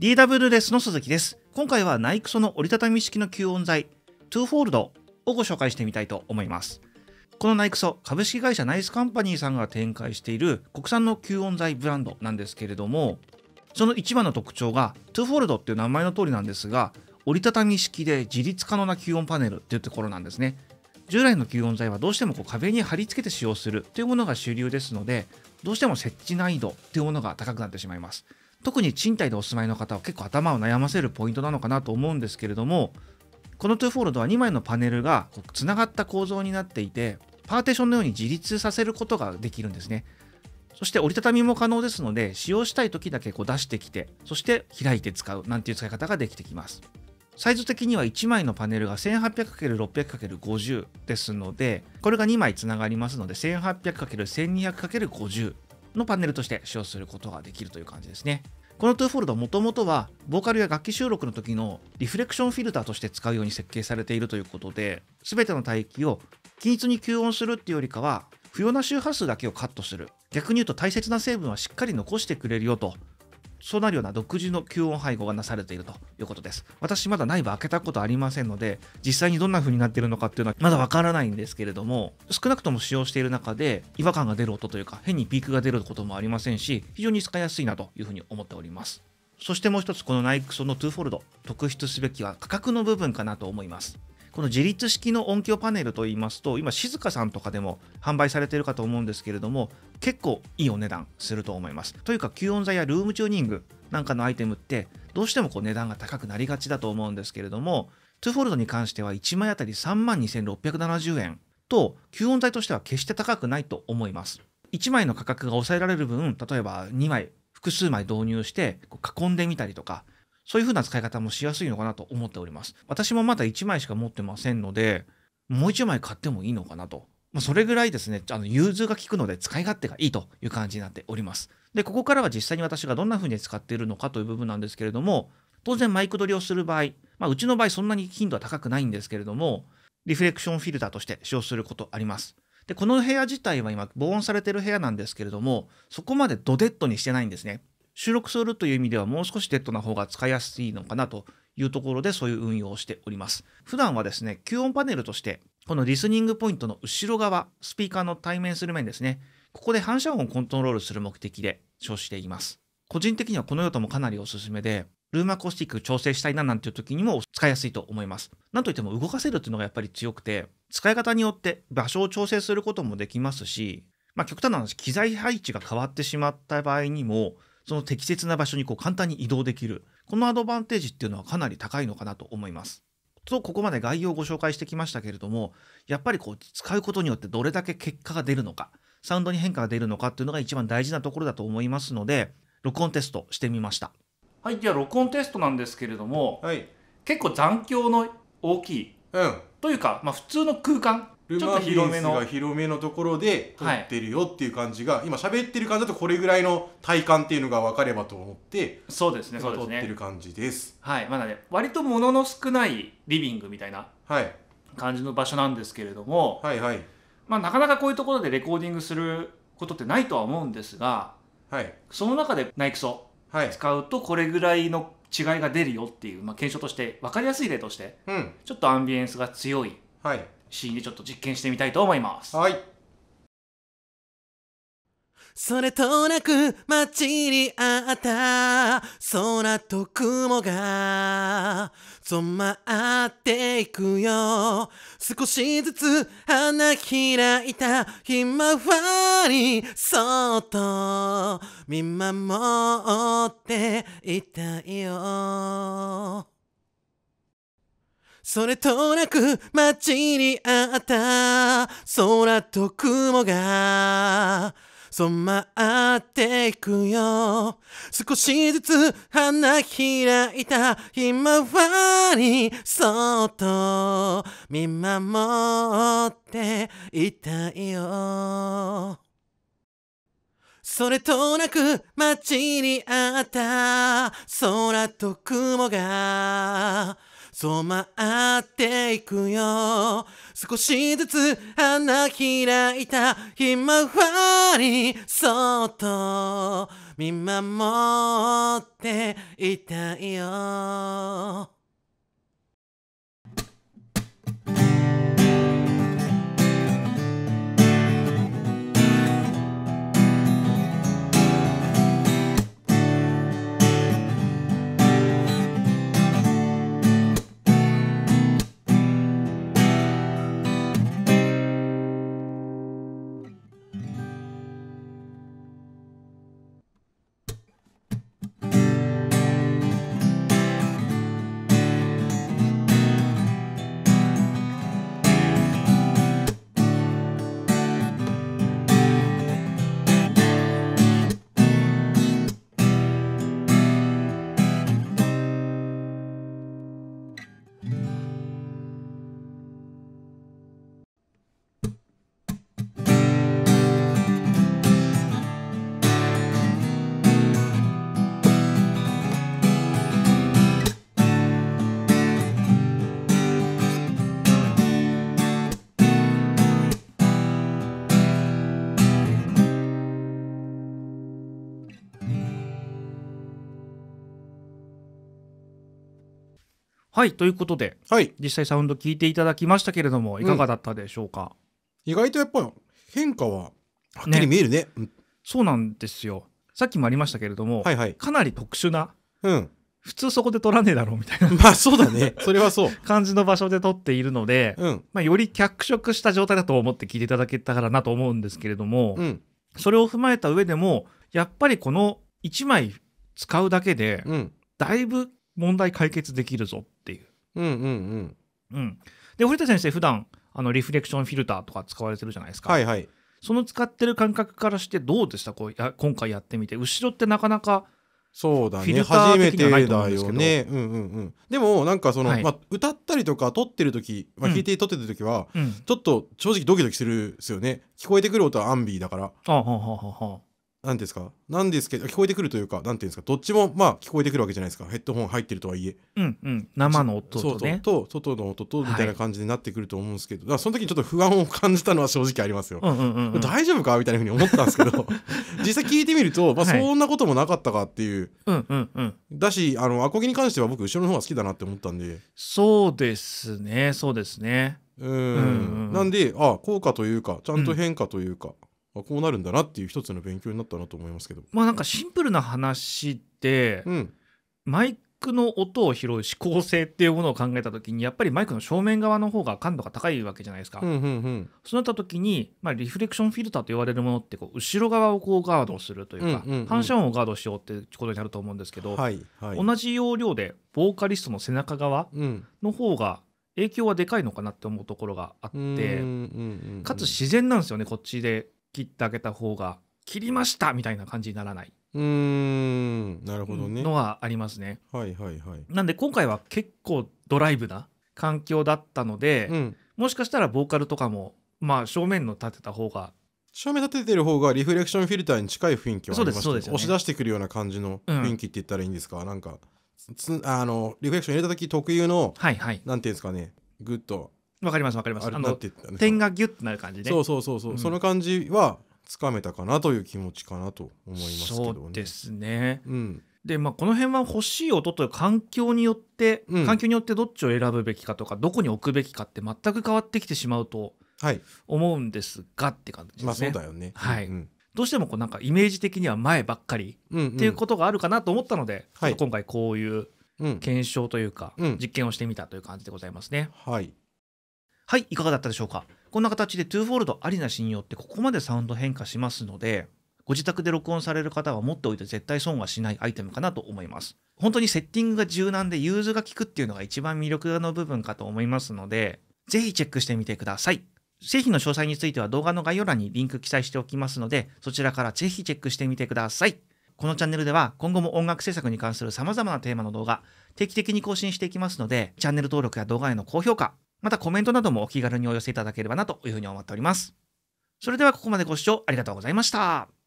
DW レスの鈴木です。今回は NiCSOの折りたたみ式の吸音材 Twofoldをご紹介してみたいと思います。この NiCSO株式会社ナイスカンパニーさんが展開している国産の吸音材ブランドなんですけれどもその一番の特徴が Twofoldっていう名前の通りなんですが折りたたみ式で自立可能な吸音パネルっていうところなんですね。従来の吸音材はどうしてもこう壁に貼り付けて使用するというものが主流ですのでどうしても設置難易度というものが高くなってしまいます。特に賃貸でお住まいの方は結構頭を悩ませるポイントなのかなと思うんですけれどもこの Twofoldは2枚のパネルがつながった構造になっていてパーテーションのように自立させることができるんですね。そして折りたたみも可能ですので使用したい時だけこう出してきてそして開いて使うなんていう使い方ができてきます。サイズ的には1枚のパネルが 1800×600×50 ですのでこれが2枚つながりますので 1800×1200×50 のパネルとして使用することができるという感じですね。このトゥーフォルドもともとはボーカルや楽器収録の時のリフレクションフィルターとして使うように設計されているということで全ての帯域を均一に吸音するっていうよりかは不要な周波数だけをカットする逆に言うと大切な成分はしっかり残してくれるよとそうなるような独自の吸音配合がなされているということです。私まだ内部開けたことありませんので、実際にどんな風になっているのかっていうのはまだわからないんですけれども、少なくとも使用している中で違和感が出る音というか、変にピークが出ることもありませんし、非常に使いやすいなというふうに思っております。そしてもう一つ、このナイクソの2フォルド、特筆すべきは価格の部分かなと思います。この自立式の音響パネルといいますと今静香さんとかでも販売されているかと思うんですけれども結構いいお値段すると思います。というか吸音材やルームチューニングなんかのアイテムってどうしてもこう値段が高くなりがちだと思うんですけれどもトゥフォルドに関しては1枚あたり3万2670円と吸音材としては決して高くないと思います。1枚の価格が抑えられる分例えば2枚複数枚導入して囲んでみたりとかそういう風な使い方もしやすいのかなと思っております。私もまだ1枚しか持ってませんので、もう1枚買ってもいいのかなと。まあ、それぐらいですね、あの融通が利くので使い勝手がいいという感じになっております。で、ここからは実際に私がどんな風に使っているのかという部分なんですけれども、当然マイク取りをする場合、まあ、うちの場合そんなに頻度は高くないんですけれども、リフレクションフィルターとして使用することあります。で、この部屋自体は今、防音されている部屋なんですけれども、そこまでドデッドにしてないんですね。収録するという意味ではもう少しデッドな方が使いやすいのかなというところでそういう運用をしております。普段はですね、吸音パネルとしてこのリスニングポイントの後ろ側、スピーカーの対面する面ですね、ここで反射音をコントロールする目的で使用しています。個人的にはこの用途もかなりおすすめで、ルームアコースティック調整したいななんていう時にも使いやすいと思います。なんといっても動かせるっていうのがやっぱり強くて、使い方によって場所を調整することもできますし、まあ極端な話、機材配置が変わってしまった場合にも、その適切な場所にこう簡単に移動できる。このアドバンテージっていうのはかなり高いのかなと思います。とここまで概要をご紹介してきましたけれどもやっぱりこう使うことによってどれだけ結果が出るのかサウンドに変化が出るのかっていうのが一番大事なところだと思いますので録音テストしてみました。はいじゃあ録音テストなんですけれども、はい、結構残響の大きい、うん、というか、まあ、普通の空間ルームアンビエンスが広めの。ところで撮ってるよっていう感じが、はい、今喋ってる感じだとこれぐらいの体感っていうのが分かればと思ってそうですねそうですね。撮ってる感じです。はい。まだね割と物の少ないリビングみたいな感じの場所なんですけれども、はいはい。まあ、なかなかこういうところでレコーディングすることってないとは思うんですが、はい、その中でナイクソ使うとこれぐらいの違いが出るよっていう、まあ、検証として分かりやすい例として、うん、ちょっとアンビエンスが強い、はいシーンでちょっと実験してみたいと思います。はい。それとなく街にあった空と雲が染まっていくよ。少しずつ花開いたひまわりそっと見守っていたいよそれとなく街にあった。空と雲が。染まっていくよ。少しずつ花開いた。ひまわりそっと。見守っていたいよ。それとなく街にあった。空と雲が。染まっていくよ。少しずつ花開いたひまわりそっと見守っていたいよ。はいということではい。実際サウンド聞いていただきましたけれどもいかがだったでしょうか、意外とやっぱ変化ははっきり見えるね。うん。そうなんですよ。さっきもありましたけれども、はいはい。かなり特殊なうん。普通そこで撮らねえだろうみたいな まあそうだね。それはそう。感じの場所で撮っているので、うん。まあ、より脚色した状態だと思って聞いていただけたらなと思うんですけれども、うん。それを踏まえた上でもやっぱりこの1枚使うだけでうん。だいぶ問題解決できるぞっていう。うんうんうん。うん、で堀田先生普段あのリフレクションフィルターとか使われてるじゃないですか、はいはい。その使ってる感覚からしてどうでしたこうや今回やってみて。後ろってなかなかそうだフィねルター初めてだよね。うんうんうん。でもなんかその、はい。まあ、歌ったりとか撮ってる時、まあ、うん。弾いて撮ってる時は、うん。ちょっと正直ドキドキするですよね。聞こえてくる音はアンビーだから。あはあはあはあ。はあなんですか？なんですけど聞こえてくるというかなんていうんですか？どっちもまあ聞こえてくるわけじゃないですか。ヘッドホン入ってるとはいえ。うんうん。生の音とね。と外の音とみたいはない感じになってくると思うんですけど、だからその時にちょっと不安を感じたのは正直ありますよ、うんうんうんうん。大丈夫か？みたいなふうに思ったんですけど 実際聞いてみると、まあ、はい。そんなこともなかったかっていう、うんうんうん。だしあのアコギに関しては僕後ろの方が好きだなって思ったんで。そうですねそうですね。うん。うんうん。なんであ効果というかちゃんと変化というか、あこうなるんだなっていう一つの勉強になったなと思いますけど。まあなんかシンプルな話ってうん。マイクの音を拾う指向性っていうものを考えた時にやっぱりマイクの正面側の方が感度が高いわけじゃないですか、うんうんうん。そうなった時に、まあ、リフレクションフィルターと言われるものってこう後ろ側をこうガードするというか、うんうんうん。反射音をガードしようってことになると思うんですけど、はいはい。同じ要領でボーカリストの背中側うん。の方が影響はでかいのかなって思うところがあって、うんうんうんうん。かつ自然なんですよねこっちで切ってあげた方が切りましたみたいな感じにならない。うーん。なるほどね。のはありますね。はいはいはい。なんで今回は結構ドライブな環境だったので、うん。もしかしたらボーカルとかもまあ正面の立てた方が正面立ててる方がリフレクションフィルターに近い雰囲気はありますそうですね。押し出してくるような感じの雰囲気って言ったらいいんですか、なんかつあのリフレクション入れた時特有のはいはい。なんていうんですかね。グッとわかりますわかります。あの点がギュッとなる感じね。そうそうそうそう、うん。その感じはつかめたかなという気持ちかなと思いますけどね。そうですね。うん。でまあこの辺は欲しい音という環境によって、うん。環境によってどっちを選ぶべきかとかどこに置くべきかって全く変わってきてしまうとはい。思うんですがって感じですね、まあそうだよね。はい。うん。どうしてもこうなんかイメージ的には前ばっかりうんうん。っていうことがあるかなと思ったので、はい。ちょっと今回こういううん。検証というか、うん。実験をしてみたという感じでございますね。はいはい、いかがだったでしょうか？こんな形で2フォールドありなしによってここまでサウンド変化しますのでご自宅で録音される方は持っておいて絶対損はしないアイテムかなと思います。本当にセッティングが柔軟で融通が効くっていうのが一番魅力の部分かと思いますのでぜひチェックしてみてください。製品の詳細については動画の概要欄にリンク記載しておきますのでそちらからぜひチェックしてみてください。このチャンネルでは今後も音楽制作に関する様々なテーマの動画定期的に更新していきますのでチャンネル登録や動画への高評価またコメントなどもお気軽にお寄せいただければなというふうに思っております。それではここまでご視聴ありがとうございました。